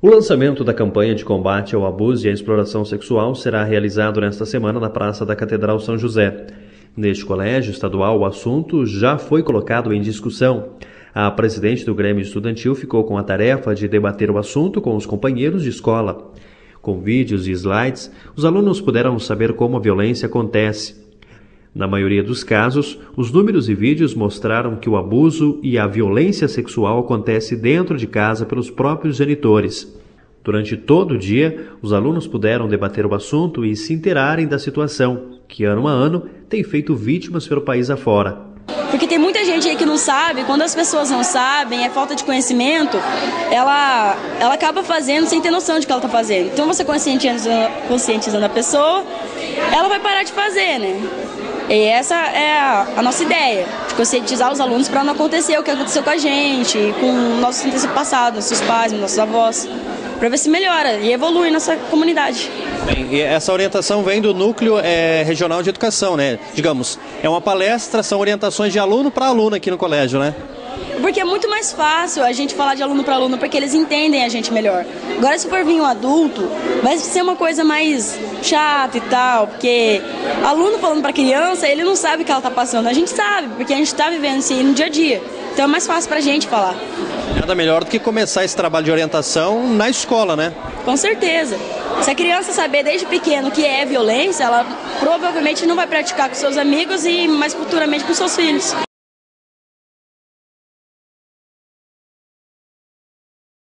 O lançamento da campanha de combate ao abuso e à exploração sexual será realizado nesta semana na Praça da Catedral São José. Neste colégio estadual, o assunto já foi colocado em discussão. A presidente do Grêmio Estudantil ficou com a tarefa de debater o assunto com os companheiros de escola. Com vídeos e slides, os alunos puderam saber como a violência acontece. Na maioria dos casos, os números e vídeos mostraram que o abuso e a violência sexual acontece dentro de casa pelos próprios genitores. Durante todo o dia, os alunos puderam debater o assunto e se interarem da situação, que ano a ano tem feito vítimas pelo país afora. Porque tem muita gente aí que não sabe, quando as pessoas não sabem, é falta de conhecimento, ela, ela acaba fazendo sem ter noção de que ela está fazendo. Então você conscientizando, conscientizando a pessoa, ela vai parar de fazer, né? E essa é a, a nossa ideia, de conscientizar os alunos para não acontecer o que aconteceu com a gente, com nossos antepassados, nossos pais, nossos avós, para ver se melhora e evolui nossa comunidade. Bem, e essa orientação vem do Núcleo é, Regional de Educação, né? Digamos, é uma palestra, são orientações de aluno para aluno aqui no colégio, né? Porque é muito mais fácil a gente falar de aluno para aluno, porque eles entendem a gente melhor. Agora, se for vir um adulto, vai ser uma coisa mais chata e tal, porque aluno falando para criança, ele não sabe o que ela está passando. A gente sabe, porque a gente está vivendo isso no dia a dia. Então é mais fácil para a gente falar. Nada melhor do que começar esse trabalho de orientação na escola, né? Com certeza. Se a criança saber desde pequeno que é violência, ela provavelmente não vai praticar com seus amigos e mais futuramente com seus filhos.